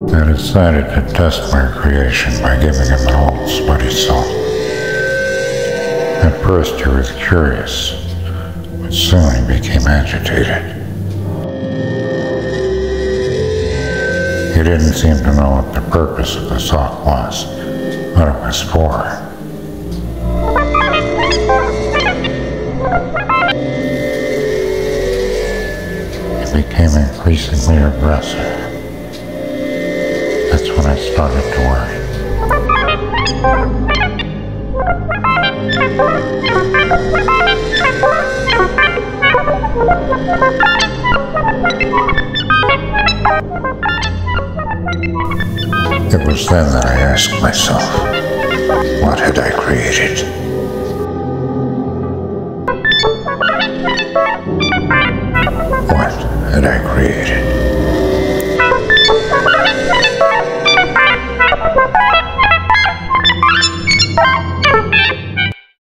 I decided to test my creation by giving him an old smutty song. At first he was curious, but soon he became agitated. He didn't seem to know what the purpose of the sock was, what it was for. He became increasingly aggressive. When I to. It was then that I asked myself, what had I created? What had I created?